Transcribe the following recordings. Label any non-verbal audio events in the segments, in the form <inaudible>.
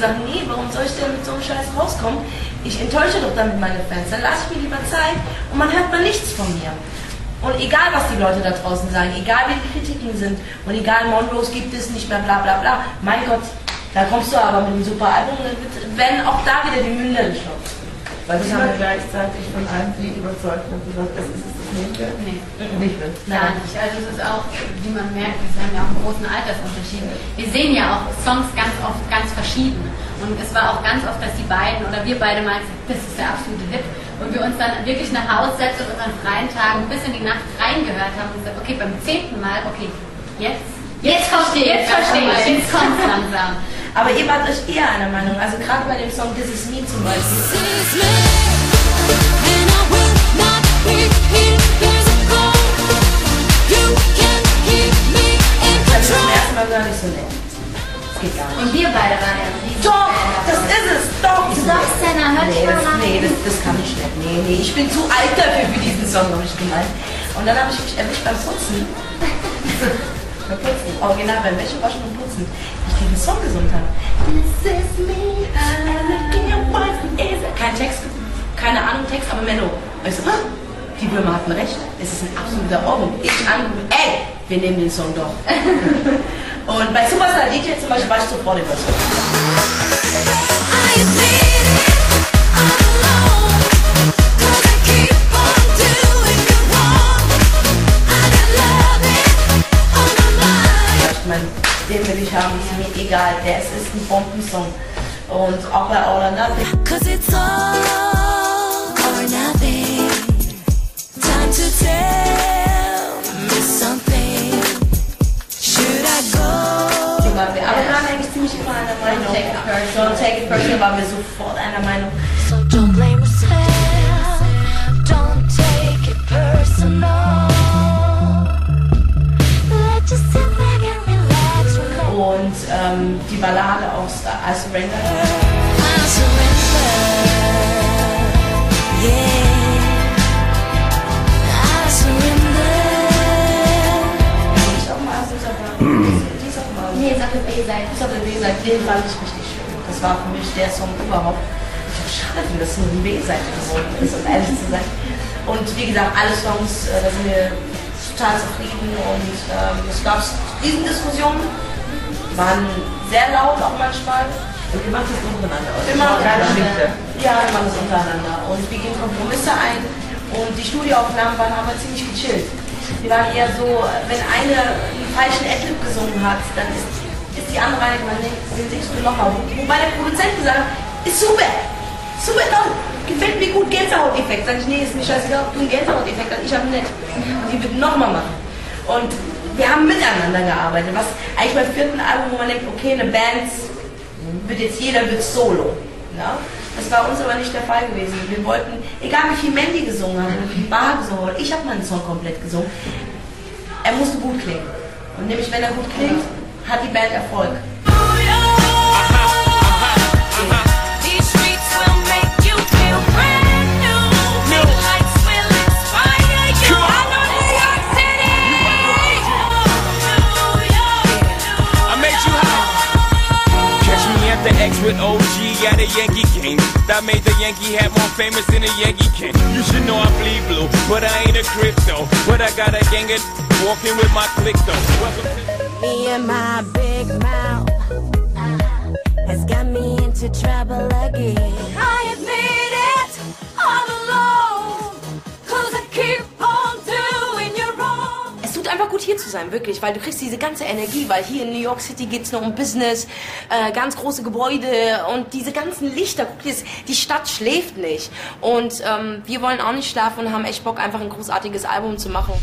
gesagt, nee, warum soll ich denn mit so einem Scheiß rauskommen? Ich enttäusche doch damit meine Fans. Dann lasse ich mir lieber Zeit und man hört mal nichts von mir. Und egal, was die Leute da draußen sagen, egal wie die Kritiken sind und egal, Monrose gibt es nicht mehr, bla bla bla. Mein Gott, da kommst du aber mit einem super Album, werden auch da wieder die Münder geschlossen. Weil sie haben gleichzeitig von einem Lied überzeugt und gesagt, das ist es das nächste. Nee. Nicht mit. Gar nicht. Also es ist auch, wie man merkt, wir haben ja auch einen großen Altersunterschied. Wir sehen ja auch Songs ganz oft ganz verschieden. Und es war auch ganz oft, dass die beiden oder wir beide mal das ist der absolute Hit. Und wir uns dann wirklich nach Hause setzen und unseren freien Tagen bis in die Nacht reingehört haben und gesagt, okay, beim zehnten Mal, okay, jetzt, jetzt verstehe ich, jetzt verstehe ich, jetzt kommt langsam. <laughs> <laughs> Aber ihr wart euch eher einer Meinung. Also gerade bei dem Song This Is Me zum Beispiel. Ich habe zum ersten Mal gar nicht so nett. Das geht gar nicht. Und wir beide waren ja riesen Doch, das ist es, doch. Du sagst na, hört Nee, das, mal rein. nee das, das kann ich nicht. Nee, nee, ich bin zu alt dafür für diesen Song, habe ich gemeint. Und dann habe ich mich erwischt beim Putzen. <laughs> beim Putzen, original beim Wäschewaschen und Putzen. Ich diesen Song gesungen habe. This is me, it. Kein Text, keine Ahnung Text, aber Menno. Und ich so, "Ah, die Böhmer hatten recht. Es ist ein absoluter Ohrwurm. Ich angerufen, ey, wir nehmen den Song doch. <laughs> und bei Superstar DJ zum Beispiel war ich sofort überzeugt. Und auch bei All or Nothing. Cause it's all or nothing. Time to tell me something. Should I go? Die waren wir, aber wir waren eigentlich ziemlich immer einer Meinung. Don't take it personal. Don't take it personal mhm. waren wir sofort einer Meinung. So don't blame die Ballade aus I Surrender. I surrender. Yeah. I surrender. Die ist auch mal, auch mal. Nee, das B-Seite. Ich wie gesagt, den fand ich richtig schön. Das war für mich der Song überhaupt. Ich habe schade, dass es nur eine B-Seite geworden ist, um ehrlich zu sein. Und wie gesagt, alle Songs, äh, da sind wir total zufrieden und ähm, es gab Riesendiskussionen, waren sehr laut auch manchmal. Und ihr macht das untereinander, oder? Immer Geschichte. Ja, wir machen das untereinander. Und wir gehen Kompromisse ein. Und die Studioaufnahmen waren aber ziemlich gechillt. Die waren eher so, wenn eine einen falschen Adlib gesungen hat, dann ist, ist die andere eine, man denkt, den singst du nochmal. Wobei der Produzent gesagt hat, ist super, super toll, gefällt mir gut, Gänsehauteffekt. Sag ich, nee, ist mir scheißegal, ob du einen Gänsehauteffekt hast, ich habe nicht. Und die wird nochmal machen. Und wir haben miteinander gearbeitet, was eigentlich beim vierten Album, wo man denkt, okay, eine Band wird jetzt jeder wird solo. Ja? Das war uns aber nicht der Fall gewesen. Wir wollten, egal wie viel Mandy gesungen hat, wie viel Bar gesungen hat, ich habe meinen Song komplett gesungen, er musste gut klingen. Und nämlich wenn er gut klingt, hat die Band Erfolg. At with OG at a Yankee game. That made the Yankee hat more famous than a Yankee can. You should know I bleed blue, but I ain't a crypto. But I got a gang of walking with my click though. Welcome to Me and my big mouth has got me into trouble again. Einfach gut hier zu sein, wirklich, weil du kriegst diese ganze Energie, weil hier in New York City geht es nur um Business, äh, ganz große Gebäude und diese ganzen Lichter. Guck dir, die Stadt schläft nicht. Und ähm, wir wollen auch nicht schlafen und haben echt Bock, einfach ein großartiges Album zu machen.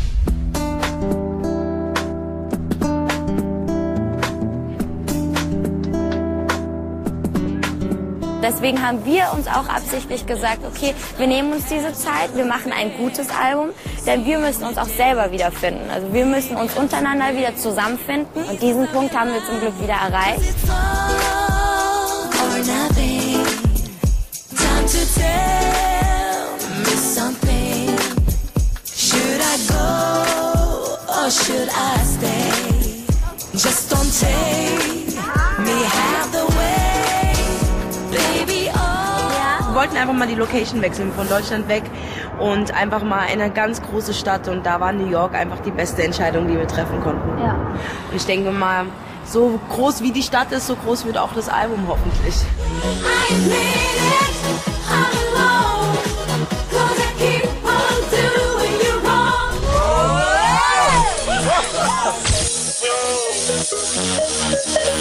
Deswegen haben wir uns auch absichtlich gesagt, okay, wir nehmen uns diese Zeit, wir machen ein gutes Album, denn wir müssen uns auch selber wiederfinden. Also wir müssen uns untereinander wieder zusammenfinden und diesen Punkt haben wir zum Glück wieder erreicht. Time to tell einfach mal die Location wechseln, von Deutschland weg und einfach mal in eine ganz große Stadt. Und da war New York einfach die beste Entscheidung, die wir treffen konnten. Ja. Und ich denke mal, so groß wie die Stadt ist, so groß wird auch das Album hoffentlich.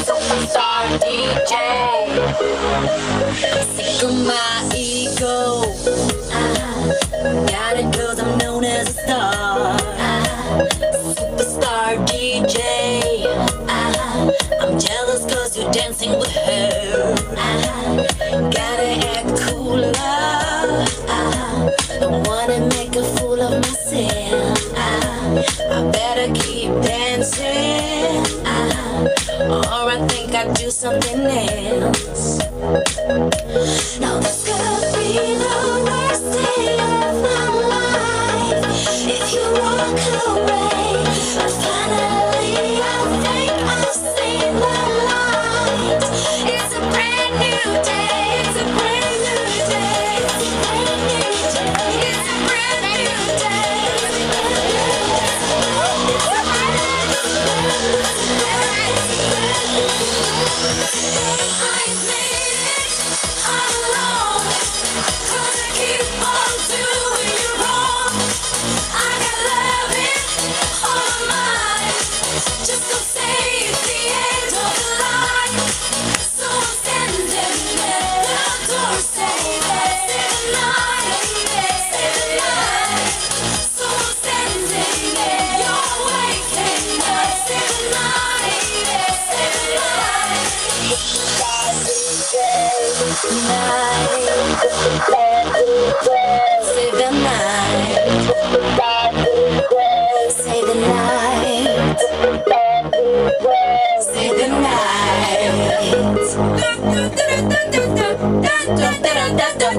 Superstar DJ. Sick of my ego. I got it 'cause I'm known as a star. Superstar DJ. I, I'm jealous 'cause you're dancing with her. I gotta act cooler. I don't wanna make a fool of myself. Something else.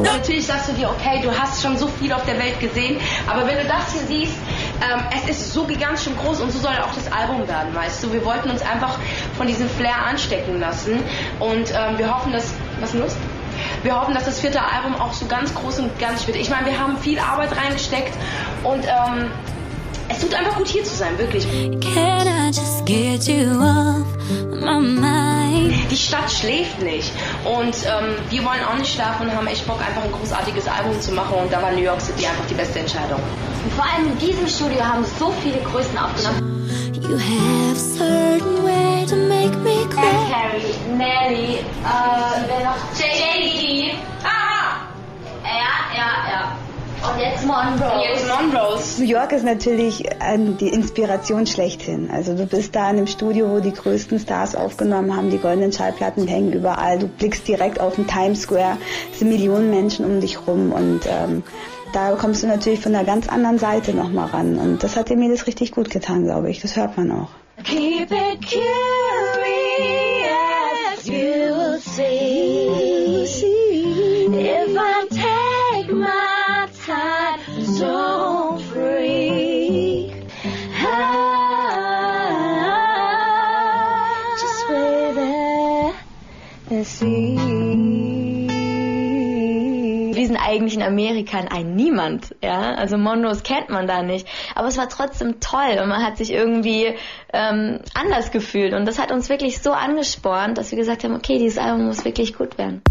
Natürlich sagst du dir, okay, du hast schon so viel auf der Welt gesehen, aber wenn du das hier siehst, ähm, es ist so gigantisch und groß und so soll auch das Album werden, weißt du. Wir wollten uns einfach von diesem Flair anstecken lassen und ähm, wir hoffen, dass... Was los? Wir hoffen, dass das vierte Album auch so ganz groß und ganz wird. Ich meine, wir haben viel Arbeit reingesteckt und ähm, es tut einfach gut hier zu sein, wirklich. Can I just get you off my mind? Die Stadt schläft nicht und ähm, wir wollen auch nicht schlafen und haben echt Bock, einfach ein großartiges Album zu machen und da war New York City einfach die beste Entscheidung. Und vor allem in diesem Studio haben so viele Größen aufgenommen. You have certain way to make me cry. Carrie, Nelly, äh, wer noch? JD. Ah! Ja, ja, ja. Und jetzt Monroe. Jetzt Monrose. New York ist natürlich ähm, die Inspiration schlechthin. Also du bist da in einem Studio, wo die größten Stars aufgenommen haben, die goldenen Schallplatten hängen überall. Du blickst direkt auf den Times Square, es sind Millionen Menschen um dich rum und ähm, da kommst du natürlich von einer ganz anderen Seite nochmal ran. Und das hat mir das richtig gut getan, glaube ich. Das hört man auch. Keep it curious, Eigentlich in Amerika ein Niemand, ja. Also Monroes kennt man da nicht. Aber es war trotzdem toll und man hat sich irgendwie ähm, anders gefühlt. Und das hat uns wirklich so angespornt, dass wir gesagt haben, okay, dieses Album muss wirklich gut werden.